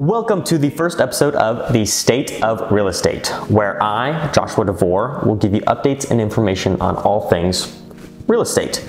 Welcome to the first episode of The State of Real Estate, where I, Joshua DeVore, will give you updates and information on all things real estate.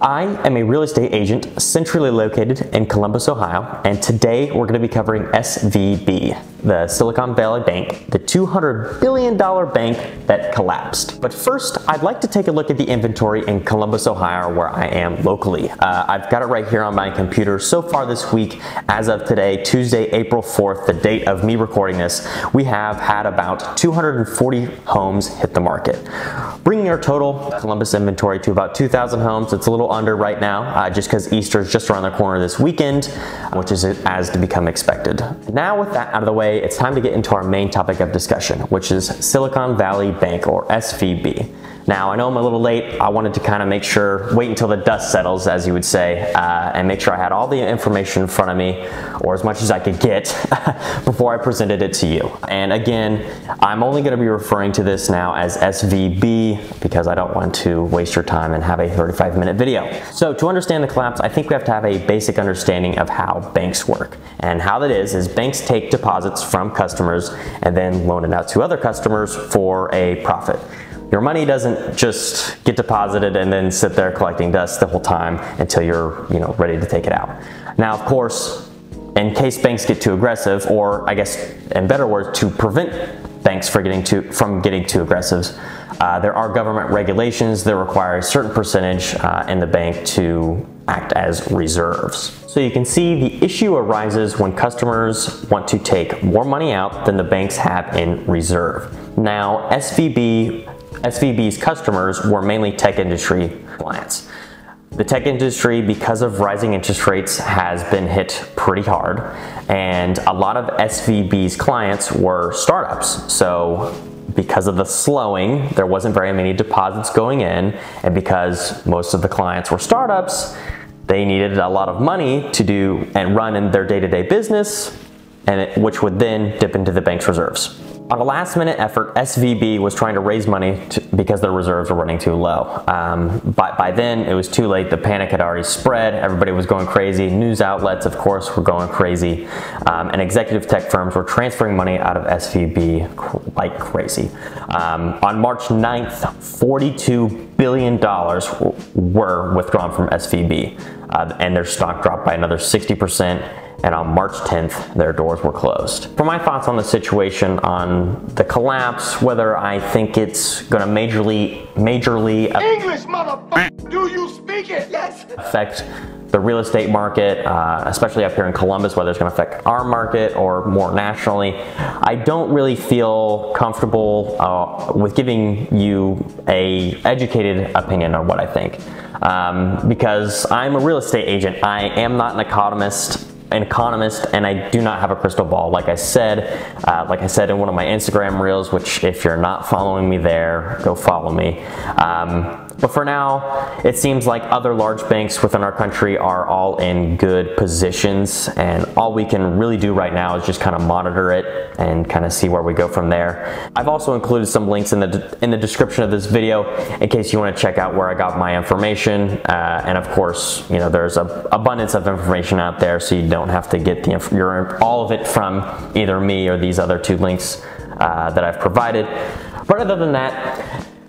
I am a real estate agent centrally located in Columbus, Ohio, and today we're going to be covering SVB, the Silicon Valley Bank, the $200 billion bank that collapsed. But first, I'd like to take a look at the inventory in Columbus, Ohio, where I am locally. Uh, I've got it right here on my computer. So far this week, as of today, Tuesday, April 4th, the date of me recording this, we have had about 240 homes hit the market, bringing our total Columbus inventory to about 2,000 homes. It's a little under right now, uh, just because Easter is just around the corner this weekend, which is as to become expected. Now with that out of the way, it's time to get into our main topic of discussion, which is Silicon Valley Bank or SVB. Now, I know I'm a little late. I wanted to kind of make sure, wait until the dust settles, as you would say, uh, and make sure I had all the information in front of me, or as much as I could get, before I presented it to you. And again, I'm only going to be referring to this now as SVB because I don't want to waste your time and have a 35 minute video. So to understand the collapse, I think we have to have a basic understanding of how banks work. And how that is, is banks take deposits from customers and then loan it out to other customers for a profit. Your money doesn't just get deposited and then sit there collecting dust the whole time until you're you know, ready to take it out. Now, of course, in case banks get too aggressive, or I guess in better words, to prevent banks from getting too, from getting too aggressive, uh, there are government regulations that require a certain percentage uh, in the bank to act as reserves. So you can see the issue arises when customers want to take more money out than the banks have in reserve. Now, SVB SVB's customers were mainly tech industry clients. The tech industry, because of rising interest rates, has been hit pretty hard, and a lot of SVB's clients were startups. So because of the slowing, there wasn't very many deposits going in, and because most of the clients were startups, they needed a lot of money to do and run in their day-to-day business, and it, which would then dip into the bank's reserves. On a last minute effort, SVB was trying to raise money to, because their reserves were running too low. Um, by, by then, it was too late. The panic had already spread. Everybody was going crazy. News outlets, of course, were going crazy. Um, and executive tech firms were transferring money out of SVB like crazy. Um, on March 9th, $42 billion were withdrawn from SVB, uh, and their stock dropped by another 60% and on March 10th, their doors were closed. For my thoughts on the situation, on the collapse, whether I think it's gonna majorly, majorly English, motherfucker, do you speak it? Yes. affect the real estate market, uh, especially up here in Columbus, whether it's going to affect our market or more nationally. I don't really feel comfortable uh, with giving you a educated opinion on what I think um, because I'm a real estate agent. I am not an economist an economist and I do not have a crystal ball. Like I said, uh, like I said in one of my Instagram reels, which if you're not following me there, go follow me. Um, but for now, it seems like other large banks within our country are all in good positions and all we can really do right now is just kind of monitor it and kind of see where we go from there. I've also included some links in the, in the description of this video in case you want to check out where I got my information. Uh, and of course, you know, there's a abundance of information out there so you don't have to get the, your, all of it from either me or these other two links uh, that I've provided. But other than that,